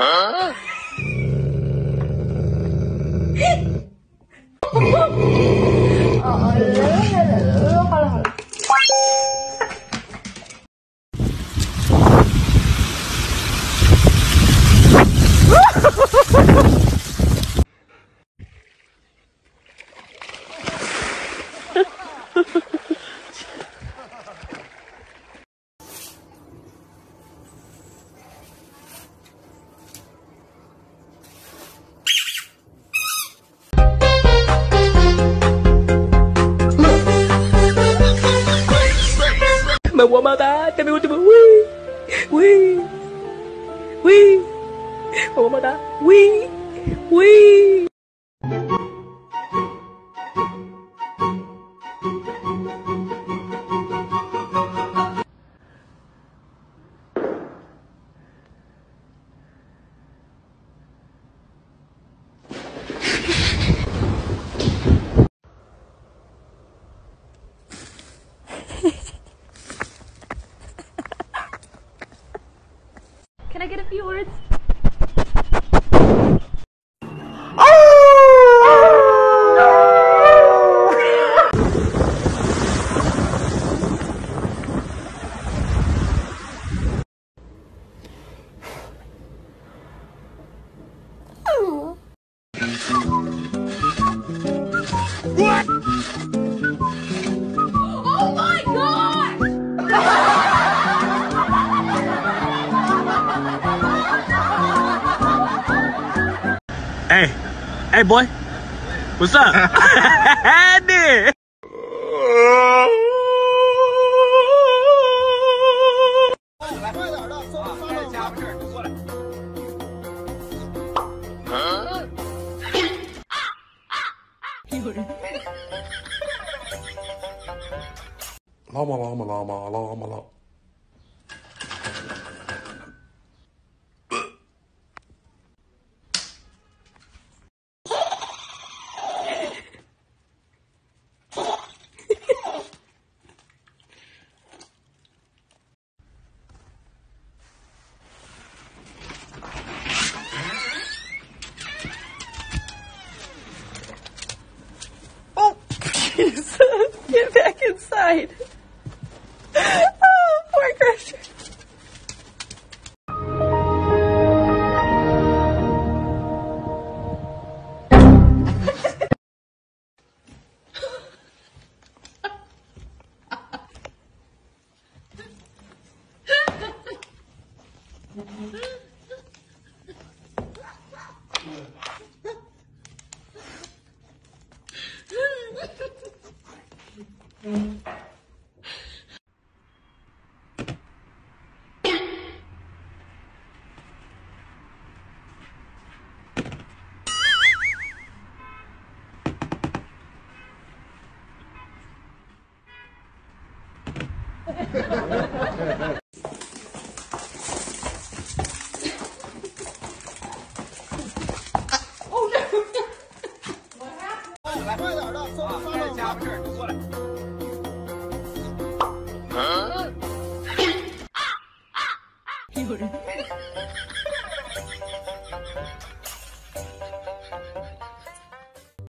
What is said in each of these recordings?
Me 们，我妈妈，他们为么？喂，喂，喂，我妈妈，喂，喂。Hey, boy. What's up? Andy. Llama, llama, llama, llama, llama. Back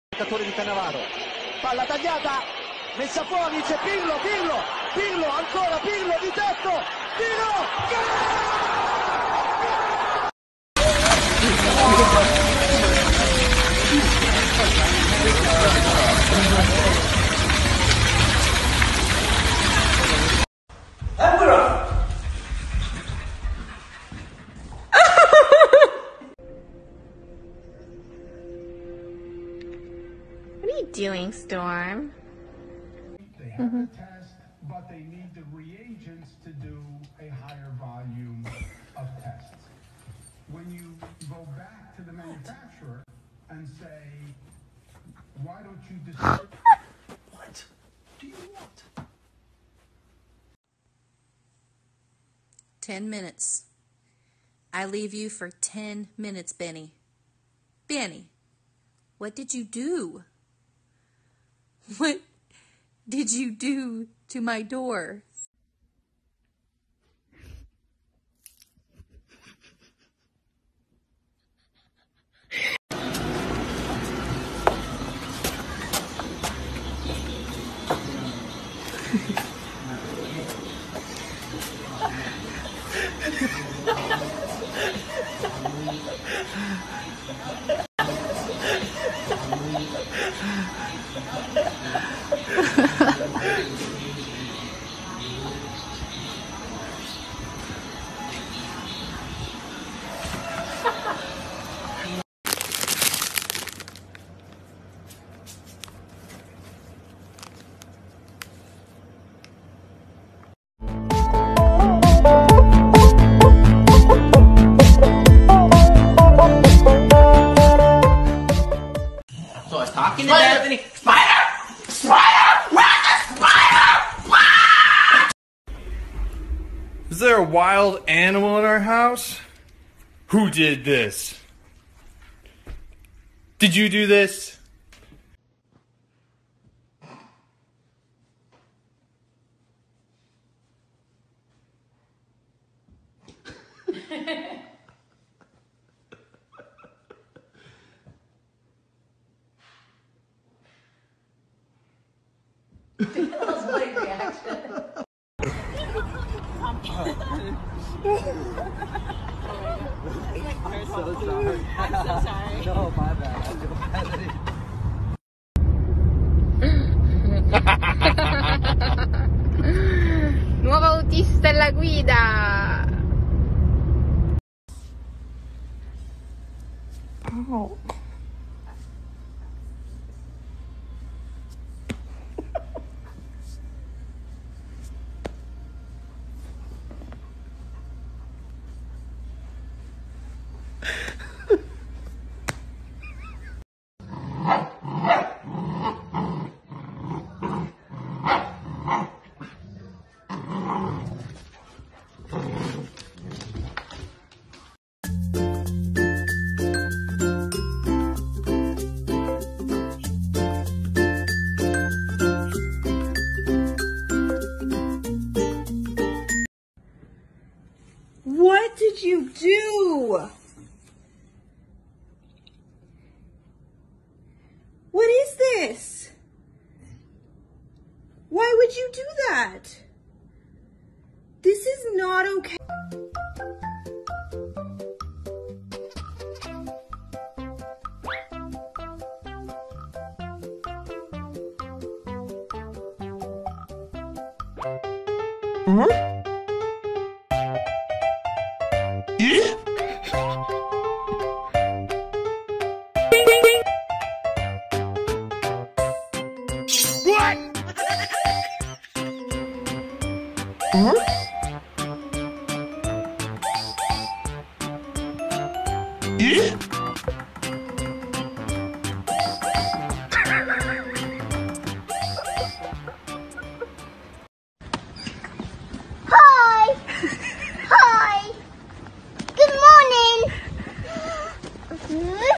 giocatore di Cannavaro. Palla tagliata, messa fuori, c'è Pirlo, Pirlo, Pirlo, ancora Pirlo di tetto, tiro, What doing, Storm? They have the test, but they need the reagents to do a higher volume of tests. When you go back to the manufacturer and say, why don't you decide? what do you want? 10 minutes. I leave you for 10 minutes, Benny. Benny, what did you do? What did you do to my door? ハハハハ。there a wild animal in our house? Who did this? Did you do this? I'm so sorry. I'm so Nuovo autista alla guida. Oh. Did you do? What is this? Why would you do that? This is not okay. Hmm? Yeah.